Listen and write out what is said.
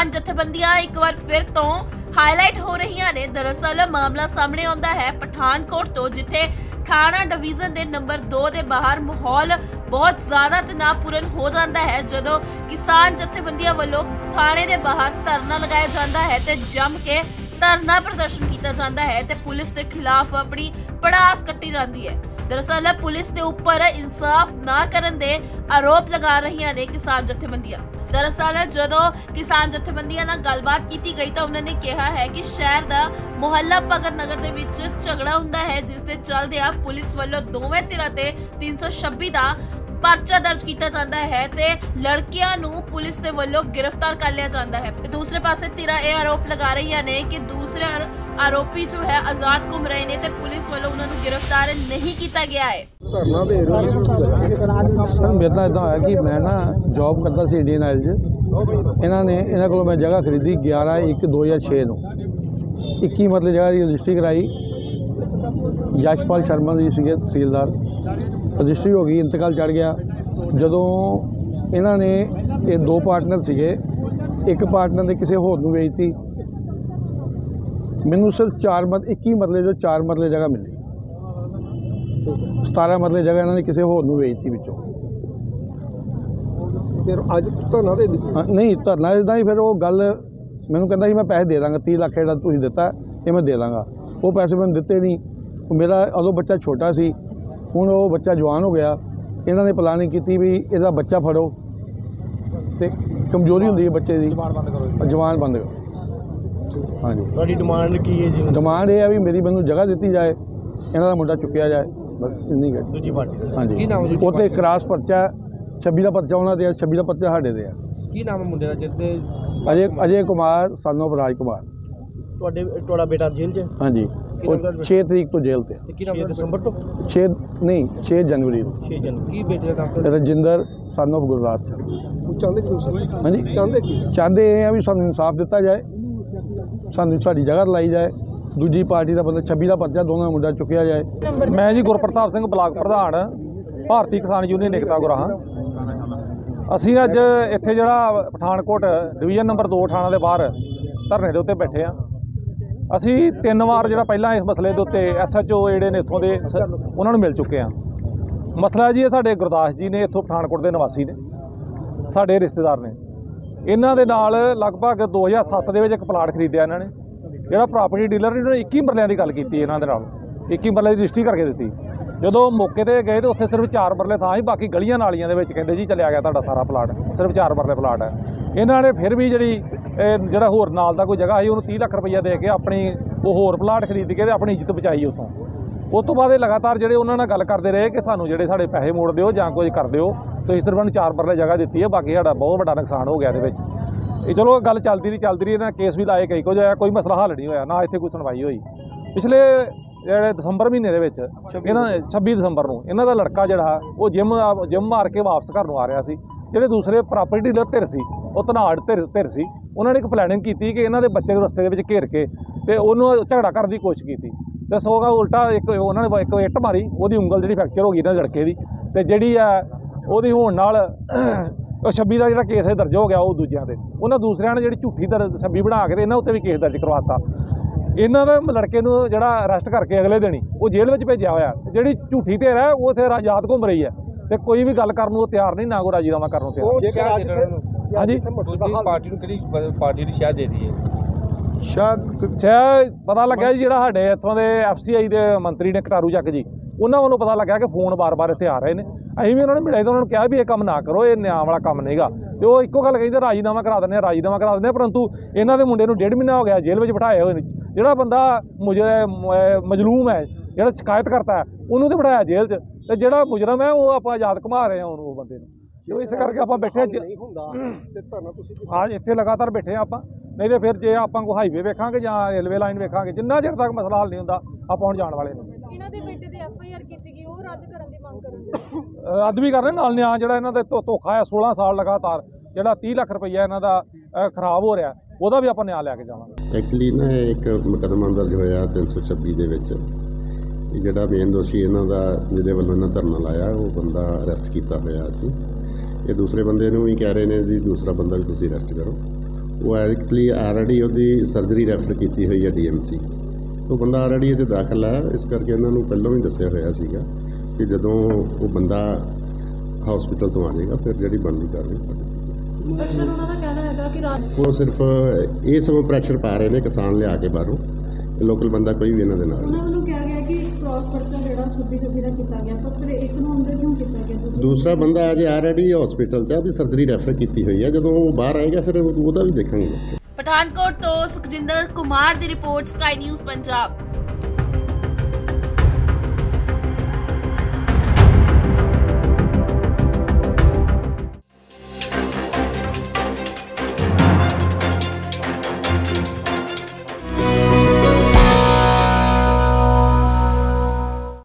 ਕਿਸਾਨ ਜਥੇਬੰਦੀਆਂ ਇੱਕ ਵਾਰ ਫਿਰ ਤੋਂ ਹਾਈਲਾਈਟ ਹੋ ਰਹੀਆਂ ਨੇ। ਦਰਅਸਲ ਮਾਮਲਾ ਸਾਹਮਣੇ ਆਉਂਦਾ ਹੈ ਪਠਾਨਕੋਟ ਤੋਂ, ਜਿੱਥੇ ਥਾਣਾ ਡਿਵੀਜ਼ਨ ਦੇ ਨੰਬਰ 2 ਦੇ ਬਾਹਰ ਮਾਹੌਲ ਬਹੁਤ ਜ਼ਿਆਦਾ ਤਣਾਅਪੂਰਨ ਹੋ ਜਾਂਦਾ ਹੈ, ਜਦੋਂ ਕਿਸਾਨ ਜਥੇਬੰਦੀਆਂ ਵੱਲੋਂ ਥਾਣੇ ਦੇ ਬਾਹਰ ਧਰਨਾ ਲਗਾਇਆ ਜਾਂਦਾ ਹੈ ਤੇ ਜੰਮ ਕੇ ਧਰਨਾ ਪ੍ਰਦਰਸ਼ਨ ਕੀਤਾ ਜਾਂਦਾ ਹੈ ਤੇ ਪੁਲਿਸ ਦੇ ਖਿਲਾਫ ਆਪਣੀ ਪੜਾਸ ਕੱਟੀ ਜਾਂਦੀ ਹੈ। ਦਰਅਸਲ ਪੁਲਿਸ ਦੇ ਉੱਪਰ ਇਨਸਾਫ ਨਾ ਕਰਨ ਦੇ ਆਰੋਪ ਲਗਾ ਰਹੀਆਂ ਨੇ ਕਿਸਾਨ ਜਥੇਬੰਦੀਆਂ। ਦਰਅਸਲ ਜਦੋਂ ਕਿਸਾਨ ਜਥੇਬੰਦੀਆਂ ਨਾਲ ਗੱਲਬਾਤ ਕੀਤੀ ਗਈ ਤਾਂ ਉਹਨਾਂ ਨੇ ਕਿਹਾ ਹੈ ਕਿ ਸ਼ਹਿਰ ਦਾ ਮੁਹੱਲਾ ਭਗਤ ਨਗਰ ਦੇ ਵਿੱਚ ਝਗੜਾ ਹੁੰਦਾ ਹੈ, ਜਿਸ ਦੇ ਚੱਲਦਿਆਂ ਪੁਲਿਸ ਵੱਲੋਂ ਦੋਵੇਂ ਧਿਰਾਂ ਤੇ 326 ਦਾ ਪਰਚਾ ਦਰਜ ਕੀਤਾ ਜਾਂਦਾ ਹੈ ਤੇ ਲੜਕੀਆਂ ਨੂੰ ਪੁਲਿਸ ਦੇ ਵੱਲੋਂ ਗ੍ਰਿਫਤਾਰ ਕਰ ਲਿਆ ਜਾਂਦਾ ਹੈ। ਤੇ ਦੂਸਰੇ ਪਾਸੇ ਧਿਰਾਂ ਇਹ ਆਰੋਪ ਲਗਾ ਰਹੀਆਂ ਨੇ ਕਿ ਦੂਸਰੇ ਆਰੋਪੀ ਜੋ ਹੈ ਆਜ਼ਾਦ ਘੁੰਮ ਰਹੇ ਨੇ ਤੇ ਪੁਲਿਸ ਵੱਲੋਂ ਉਹਨਾਂ ਨੂੰ ਗ੍ਰਿਫਤਾਰ ਨਹੀਂ ਕੀਤਾ ਗਿਆ ਹੈ। ਧਰਨਾ ਦੇ ਮੇਰੇ ਨਾਲ ਇਦਾਂ ਹੋਇਆ ਕਿ ਮੈਂ ਨਾ ਜੌਬ ਕਰਦਾ ਸੀ ਇੰਡੀਅਨ ਆਇਲ 'ਚ। ਇਹਨਾਂ ਨੇ, ਇਹਨਾਂ ਕੋਲੋਂ ਮੈਂ ਜਗ੍ਹਾ ਖਰੀਦੀ 11 1 2006 ਨੂੰ। 21 ਮਤਲਬ ਜਗ੍ਹਾ ਦੀ ਰਜਿਸਟਰੀ ਕਰਾਈ। ਯਸ਼ਪਾਲ ਸ਼ਰਮਾ ਜੀ ਸੀਗੇ ਤਹਿਸੀਲਦਾਰ। ਰਜਿਸਟਰੀ ਹੋ ਗਈ ਇੰਤਕਾਲ ਚੜ ਗਿਆ। ਜਦੋਂ ਇਹਨਾਂ ਨੇ ਇਹ ਦੋ ਪਾਰਟਨਰ ਸੀਗੇ ਇੱਕ ਪਾਰਟਨਰ ਨੇ ਕਿਸੇ ਹੋਰ ਨੂੰ ਵੇਚਤੀ। ਮੈਨੂੰ ਸਿਰਫ 4 ਮਤ 21 ਮਰਲੇ ਜੋ 4 ਮਰਲੇ ਜਗ੍ਹਾ ਮਿਲੀ। 17 ਮਰਲੇ ਜਗ੍ਹਾ ਇਹਨਾਂ ਨੇ ਕਿਸੇ ਹੋਰ ਨੂੰ ਵੇਚਤੀ ਵਿੱਚੋਂ। ਫਿਰ ਅੱਜ ਧਰਨਾ ਦੇ ਨਹੀਂ ਧਰਨਾ ਇਦਾਂ ਹੀ ਫਿਰ ਉਹ ਗੱਲ ਮੈਨੂੰ ਕਹਿੰਦਾ ਸੀ ਮੈਂ ਪੈਸੇ ਦੇ ਦਾਂਗਾ 30 ਲੱਖ ਜਿਹੜਾ ਤੁਸੀਂ ਦਿੱਤਾ ਇਹ ਮੈਂ ਦੇ ਦਾਂਗਾ। ਉਹ ਪੈਸੇ ਮੈਨੂੰ ਦਿੱਤੇ ਨਹੀਂ। ਉਹ ਮੇਰਾ ਉਦੋਂ ਬੱਚਾ ਛੋਟਾ ਸੀ। ਹੁਣ ਉਹ ਬੱਚਾ ਜਵਾਨ ਹੋ ਗਿਆ ਇਹਨਾਂ ਨੇ ਪਲਾਨਿੰਗ ਕੀਤੀ ਵੀ ਇਹਦਾ ਬੱਚਾ ਫੜੋ ਤੇ ਕਮਜ਼ੋਰੀ ਹੁੰਦੀ ਹੈ ਬੱਚੇ ਦੀ। ਜ਼ਬਾਨ ਬੰਦ ਕਰੋ ਜਵਾਨ ਬੰਦ ਕਰੋ। ਹਾਂਜੀ। ਤੁਹਾਡੀ ਡਿਮਾਂਡ ਕੀ ਹੈ ਜੀ ਡਿਮਾਂਡ ਇਹ ਹੈ ਵੀ ਮੇਰੀ ਮੈਨੂੰ ਜਗ੍ਹਾ ਦਿੱਤੀ ਜਾਏ ਇਹਨਾਂ ਦਾ ਮੁੰਡਾ ਚੁੱਕਿਆ ਜਾਏ ਬਸ ਇੰਨੀ ਗੱਲ। ਦੂਜੀ ਪਾਰਟੀ ਹਾਂਜੀ। ਕੀ ਨਾਮ ਹੈ ਜੀ? ਉਹ ਤੇ ਕ੍ਰਾਸ ਪਰਚਾ 26 ਦਾ ਪਰਚਾ ਉਹਨਾਂ ਦੇ ਆ 26 ਦਾ ਪਰਚਾ ਸਾਡੇ ਦੇ ਆ। ਕੀ ਨਾਮ ਹੈ ਮੁੰਡੇ ਦਾ ਜਿਹਦੇ ਅਜੇ ਅਜੇ ਕੁਮਾਰ ਸਾਨੂੰ ਰਾਜ ਕੁਮਾਰ ਤੁਹਾਡੇ ਤੁਹਾਡਾ ਬੇਟਾ ਜੇਲ੍ਹ 'ਚ? ਹਾਂਜੀ। ਉਹ 6 ਤਰੀਕ ਤੋਂ ਜੇਲ੍ਹ ਤੇ ਤੇ ਕੀ ਨਾਮ ਹੈ ਦਸੰਬਰ ਤੋਂ? 6 ਨਹੀਂ 6 ਜਨਵਰੀ ਨੂੰ। 6 ਜਨਵਰੀ। ਕੀ ਬੇਟੇ ਦਾ ਨਾਮ? ਰਜਿੰਦਰ son of ਗੁਰਦਾਸ ਚੰਦ। ਉਹ ਚਾਹੁੰਦੇ ਕੀ ਹਾਂਜੀ? ਚਾਹੁੰਦੇ ਕੀ? ਚਾਹੁੰਦੇ ਇਹ ਆ ਵੀ ਸਾਨੂੰ ਇਨਸਾਫ ਦਿੱਤਾ ਜਾਏ ਸਾਨੂੰ ਸਾਡੀ ਜਗ੍ਹਾ ਲਾਈ ਜਾਏ। ਦੂਜੀ ਪਾਰਟੀ ਦਾ ਬੰਦਾ 26 ਦਾ ਪਰਚਾ ਦੋਨਾਂ ਦਾ ਮੁੰਡਾ ਚੁੱਕਿਆ ਜਾਏ। ਮੈਂ ਜੀ ਗੁਰਪ੍ਰਤਾਪ ਸਿੰਘ ਬਲਾਕ ਪ੍ਰਧਾਨ ਭਾਰਤੀ ਕਿਸਾਨ ਯੂਨੀਅਨ ਏਕਤਾ ਗੁਰਾਹਾਂ ਅਸੀਂ ਅੱਜ ਇੱਥੇ ਜਿਹੜਾ ਪਠਾਨਕੋਟ ਡਿਵੀਜ਼ਨ ਨੰਬਰ 2 ਥਾਣਾ ਦੇ ਬਾਹਰ ਧਰਨੇ ਦੇ ਉੱਤੇ ਬੈਠੇ ਆ। ਅਸੀਂ ਤਿੰਨ ਵਾਰ ਜਿਹੜਾ ਪਹਿਲਾਂ ਇਸ ਮਸਲੇ ਦੇ ਉੱਤੇ ਐਸਐਚਓ ਜਿਹੜੇ ਨੇ ਇੱਥੋਂ ਦੇ ਉਹਨਾਂ ਨੂੰ ਮਿਲ ਚੁੱਕੇ ਆ ਮਸਲਾ ਜੀ ਇਹ ਸਾਡੇ ਗੁਰਦਾਸ ਜੀ ਨੇ ਇੱਥੋਂ ਪਠਾਨਕੋਟ ਦੇ ਨਿਵਾਸੀ ਨੇ, ਸਾਡੇ ਰਿਸ਼ਤੇਦਾਰ ਨੇ। ਇਹਨਾਂ ਦੇ ਨਾਲ ਲਗਭਗ 2007 ਦੇ ਵਿੱਚ ਇੱਕ ਪਲਾਟ ਖਰੀਦਿਆ ਇਹਨਾਂ ਨੇ, ਜਿਹੜਾ ਪ੍ਰਾਪਰਟੀ ਡੀਲਰ ਨੇ, ਇਹਨਾਂ ਨੇ 21 ਮਰਲਿਆਂ ਦੀ ਗੱਲ ਕੀਤੀ ਇਹਨਾਂ ਦੇ ਨਾਲ। 21 ਮਰਲੇ ਦੀ ਰਜਿਸਟਰੀ ਕਰਕੇ ਦਿੱਤੀ। ਜਦੋਂ ਮੌਕੇ ਤੇ ਗਏ ਤੇ ਉੱਥੇ ਸਿਰਫ 4 ਮਰਲੇ ਥਾਂ ਸੀ, ਬਾਕੀ ਗਲੀਆਂ ਨਾਲੀਆਂ ਦੇ ਵਿੱਚ ਕਹਿੰਦੇ ਜੀ ਚੱਲਿਆ ਗਿਆ ਤੁਹਾਡਾ ਸਾਰਾ ਪਲਾਟ, ਸਿਰਫ 4 ਮਰਲੇ ਪਲਾਟ ਹੈ। ਇਹਨਾਂ ਨੇ ਫਿਰ ਵੀ ਜਿਹੜੀ ਜਿਹੜਾ ਹੋਰ ਨਾਲ ਦਾ ਕੋਈ ਜਗ੍ਹਾ ਸੀ ਉਹਨੂੰ 30 ਲੱਖ ਰੁਪਈਆ ਦੇ ਕੇ ਆਪਣੀ ਉਹ ਹੋਰ ਪਲਾਟ ਖਰੀਦ ਕੇ ਤੇ ਆਪਣੀ ਇੱਜ਼ਤ ਬਚਾਈ ਉੱਥੋਂ। ਉਸ ਤੋਂ ਬਾਅਦ ਇਹ ਲਗਾਤਾਰ ਜਿਹੜੇ ਉਹਨਾਂ ਨਾਲ ਗੱਲ ਕਰਦੇ ਰਹੇ ਕਿ ਸਾਨੂੰ ਜਿਹੜੇ ਸਾਡੇ ਪੈਸੇ ਮੋੜ ਦਿਓ ਜਾਂ ਕੁਝ ਕਰ ਦਿਓ ਤੁਸੀਂ ਸਿਰਫ ਉਹਨੂੰ ਚਾਰ ਮਰਲੇ ਜਗ੍ਹਾ ਦਿੱਤੀ ਹੈ ਬਾਕੀ ਸਾਡਾ ਬਹੁਤ ਵੱਡਾ ਨੁਕਸਾਨ ਹੋ ਗਿਆ ਇਹਦੇ ਵਿੱਚ। ਇਹ ਚਲੋ ਗੱਲ ਚੱਲਦੀ ਰਹੀ ਚੱਲਦੀ ਰਹੀ ਇਹਨਾਂ ਕੇਸ ਵੀ ਲਾਏ ਕਈ ਕੁਝ ਹੋਇਆ ਕੋਈ ਮਸਲਾ ਹੱਲ ਨਹੀਂ ਹੋਇਆ ਨਾ ਇੱਥੇ ਕੋਈ ਸੁਣਵਾਈ ਹੋਈ। ਪਿਛਲੇ ਜਿਹੜੇ ਦਸੰਬਰ ਮਹੀਨੇ ਦੇ ਵਿੱਚ ਇਹਨਾਂ 26 ਦਸੰਬਰ ਨੂੰ ਇਹਨਾਂ ਦਾ ਲੜਕਾ ਜਿਹੜਾ ਉਹ ਜਿਮ ਜਿਮ ਮਾਰ ਕੇ ਵਾਪਸ ਘਰ ਨੂੰ ਆ ਰਿਹਾ ਸੀ। ਜਿਹੜੇ ਦੂਸਰੇ ਪ੍ਰਾਪਰਟੀ ਡੀਲਰ ਧਿਰ ਸੀ ਉਹ ਧਨਾੜ ਧਿਰ ਧਿਰ ਸੀ। ਉਹਨਾਂ ਨੇ ਇੱਕ ਪਲੈਨਿੰਗ ਕੀਤੀ ਕਿ ਇਹਨਾਂ ਦੇ ਬੱਚੇ ਨੂੰ ਰਸਤੇ ਦੇ ਵਿੱਚ ਘੇਰ ਕੇ ਤੇ ਉਹਨੂੰ ਝਗੜਾ ਕਰਨ ਦੀ ਕੋਸ਼ਿਸ਼ ਕੀਤੀ। ਤੇ ਸੋਗਾ ਉਲਟਾ ਇੱਕ ਉਹਨਾਂ ਨੇ ਇੱਕ ਇੱਟ ਮਾਰੀ ਉਹਦੀ ਉਂਗਲ ਜਿਹੜੀ ਫ੍ਰੈਕਚਰ ਹੋ ਗਈ ਇਹਨਾਂ ਦੇ ਲੜਕੇ ਦੀ ਤੇ ਜਿਹੜੀ ਆ ਉਹਦੀ ਹੋਣ ਨਾਲ ਉਹ 26 ਦਾ ਜਿਹੜਾ ਕੇਸ ਹੈ ਦਰਜ ਹੋ ਗਿਆ ਉਹ ਦੂਜਿਆਂ ਤੇ। ਉਹਨਾਂ ਦੂਸਰਿਆਂ ਨੇ ਜਿਹੜੀ ਝੂਠੀ ਦਰ 26 ਬਣਾ ਕੇ ਤੇ ਇਹਨਾਂ ਉੱਤੇ ਵੀ ਕੇਸ ਦਰਜ ਕਰਵਾਤਾ ਇਹਨਾਂ ਦਾ ਲੜਕੇ ਨੂੰ ਜਿਹੜਾ ਅਰੈਸਟ ਕਰਕੇ ਅਗਲੇ ਦਿਨ ਹੀ ਉਹ ਜੇਲ੍ਹ ਵਿੱਚ ਭੇਜਿਆ ਹੋਇਆ। ਤੇ ਜਿਹੜੀ ਝੂਠੀ ਧਿਰ ਹੈ ਉਹ ਇੱਥੇ ਆਜ਼ਾਦ ਘੁੰਮ ਰਹੀ ਹੈ। ਤੇ ਕੋਈ ਵੀ ਗੱਲ ਕਰਨ ਨੂੰ ਉਹ ਤਿਆਰ ਨਹੀਂ ਨਾ ਕੋ ਰਾਜੀਨਾਮਾ ਕਰਨ ਨੂੰ ਤਿਆਰ। ਜੇਕਰ ਅੱਜ ਹਾਂਜੀ ਪਾਰਟੀ ਨੂੰ ਕਿਹੜੀ ਪਾਰਟੀ ਦੀ ਸ਼ਾਇਦ ਦੇ ਦਈਏ? ਸ਼ਾਇਦ ਸ਼ਾਇਦ ਪਤਾ ਲੱਗਾ ਜੀ ਜਿਹੜਾ ਸਾਡੇ ਇੱਥੋਂ ਦੇ ਐਫਸੀਆਈ ਦੇ ਮੰਤਰੀ ਨੇ ਕਟਾਰੂ ਚੱਕ ਜੀ ਉਹਨਾਂ ਵੱਲੋਂ ਪਤਾ ਲੱਗਾ ਕਿ ਫੋਨ ਬਾਰ-ਬਾਰ ਇੱਥੇ ਆ ਰਹੇ ਨੇ। ਅਸੀਂ ਵੀ ਉਹਨਾਂ ਨੂੰ ਮਿਲੇ ਤੇ ਉਹਨਾਂ ਨੂੰ ਕਿਹਾ ਵੀ ਇਹ ਕੰਮ ਨਾ ਕਰੋ ਇਹ ਨਿਆਂ ਵਾਲਾ ਕੰਮ ਨਹੀਂਗਾ। ਤੇ ਉਹ ਇੱਕੋ ਗੱਲ ਕਹਿੰਦੇ ਰਾਜੀਨਾਮਾ ਕਰਾ ਦਿੰਦੇ ਆ ਰਾਜੀਨਾਮਾ ਕਰਾ ਦਿੰਦੇ ਆ ਪਰੰਤੂ ਇਹਨਾਂ ਦੇ ਮੁੰਡੇ ਨੂੰ ਡੇਢ ਮਹੀਨਾ ਹੋ ਗਿਆ ਜੇਲ੍ਹ ਵਿੱਚ ਬਿਠਾਏ ਹੋਏ ਨੇ। ਜਿਹੜਾ ਬੰਦਾ ਮੁਜ- ਮ- ਮਜਲੂਮ ਹੈ ਜਿਹੜਾ ਸ਼ਿਕਾਇਤ ਕਰਤਾ ਹੈ ਉਹਨੂੰ ਤੇ ਬਿਠਾਇਆ ਜੇਲ੍ਹ 'ਚ। ਤੇ ਜਿਹੜਾ ਮੁਜਰਮ ਹੈ ਉਹ ਆਪਾਂ ਆਜ਼ਾਦ ਘੁਮਾ ਰਹੇ ਹਾਂ ਉਹਨੂੰ ਉਹ ਬੰਦੇ ਨੂੰ। ਤੇ ਇਸ ਕਰਕੇ ਆਪਾਂ ਬੈਠੇ ਜ- ਨਹੀਂ ਹੁੰਦਾ ਤੇ ਧਰਨਾ ਤੁਸੀਂ ਹਾਂ ਇੱਥੇ ਲਗਾਤਾਰ ਬੈਠੇ ਆ ਆਪਾਂ। ਨਹੀਂ ਤੇ ਫਿਰ ਜੇ ਆਪਾਂ ਕੋ ਹਾਈਵੇ ਵੇਖਾਂਗੇ ਜਾਂ ਰੇਲਵੇ ਲਾਈਨ ਵੇਖਾਂਗੇ ਜਿੰਨਾ ਚਿਰ ਤੱਕ ਮਸਲਾ ਹੱਲ ਨਹੀਂ ਹੁੰਦਾ ਆਪਾਂ ਹੁਣ ਜਾਣ ਵਾਲੇ ਨੇ ਇਹਨਾਂ ਦੇ ਬੇਟੇ ਤੇ ਐਫ ਆਈ ਆਰ ਕੀਤੀ ਗਈ ਉਹ ਰੱਦ ਕਰਨ ਦੀ ਮੰਗ ਕਰਨ ਦੇ। ਅ, ਰੱਦ ਵੀ ਕਰ ਰਹੇ ਨਾਲ ਨਿਆਂ ਜਿਹੜਾ ਇਹਨਾਂ ਦੇ ਧੋ- ਧੋਖਾ ਹੈ 16 ਸਾਲ ਲਗਾਤਾਰ ਜਿਹੜਾ 30 ਲੱਖ ਰੁਪਈਆ ਇਹਨਾਂ ਦਾ ਅ, ਖਰਾਬ ਹੋ ਰਿਹਾ ਉਹਦਾ ਵੀ ਆਪਾਂ ਨਿਆਂ ਲੈ ਕੇ ਜਾਵਾਂਗੇ। ਐਕਚੁਅਲੀ ਨਾ ਇਹ ਇੱਕ ਮੁਕੱਦਮਾ ਦਰਜ ਹੋਇਆ 326 ਦੇ ਵਿੱਚ। ਇਹ ਜਿਹੜਾ ਮੇਨ ਦੋਸ਼ੀ ਇਹਨਾਂ ਦਾ ਜਿਹਦੇ ਵੱਲੋਂ ਇਹਨਾਂ ਧਰਨਾ ਲਾਇਆ ਉਹ ਬੰਦਾ ਅਰੈਸਟ ਕੀਤਾ ਹੋਇਆ ਸੀ। ਇਹ ਦੂਸਰੇ ਬੰਦੇ ਨੂੰ ਵੀ ਕਹਿ ਰਹੇ ਨੇ ਜੀ ਦੂਸਰਾ ਬੰਦਾ ਵੀ ਤੁਸੀਂ ਅਰੈਸਟ ਕਰੋ। ਉਹ ਐਕਚੁਅਲੀ ਆਲਰੇਡੀ ਉਹਦੀ ਸਰਜਰੀ ਰੈਫਰ ਕੀਤੀ ਹੋਈ ਹੈ ਡੀਐਮਸੀ ਉਹ ਬੰਦਾ ਆਲਰੇਡੀ ਇਹਦੇ ਦਾਖਲ ਹੈ ਇਸ ਕਰਕੇ ਇਹਨਾਂ ਨੂੰ ਪਹਿਲਾਂ ਵੀ ਦੱਸਿਆ ਹੋਇਆ ਸੀਗਾ ਕਿ ਜਦੋਂ ਉਹ ਬੰਦਾ ਹਸਪੀਟਲ ਤੋਂ ਆ ਜਾਏਗਾ ਫਿਰ ਜਿਹੜੀ ਬਣਦੀ ਕਰਾਂਗੇ ਪਰ ਸਰ ਉਹਨਾਂ ਦਾ ਕਹਿਣਾ ਹੈਗਾ ਕਿ ਰਾਤ ਉਹ ਸਿਰਫ ਇਹ ਸਗੋਂ ਪ੍ਰੈਸ਼ਰ ਪਾ ਰਹੇ ਨੇ ਕਿਸਾਨ ਲਿਆ ਕੇ ਬਾਹਰੋਂ ਲੋਕਲ ਬੰਦਾ ਕੋਈ ਵੀ ਇਹਨਾਂ ਦੇ ਨਾਲ ਕ੍ਰਾਸ ਪਰਚਾ ਜਿਹੜਾ 26 26 ਦਾ ਕੀਤਾ ਗਿਆ ਪਰ ਫਿਰ ਇੱਕ ਨੂੰ ਅੰਦਰ ਕਿਉਂ ਕੀਤਾ ਗਿਆ? ਦੂਜੇ ਦੂਸਰਾ ਬੰਦਾ ਅਜੇ ਆਲਰੇਡੀ ਹਸਪੀਟਲ 'ਚ ਆ ਉਹਦੀ ਸਰਜਰੀ ਰੈਫਰ ਕੀਤੀ ਹੋਈ ਹੈ ਜਦੋਂ ਉਹ ਬਾਹਰ ਆਏਗਾ ਫਿਰ ਉਹਦਾ ਵੀ ਦੇਖਾਂਗੇ। ਪਠਾਨਕੋਟ ਤੋਂ ਸੁਖਜਿੰਦਰ ਕੁਮਾਰ ਦੀ ਰਿਪੋਰਟ ਸਕਾਈ ਨਿਊਜ਼ ਪੰਜਾਬ।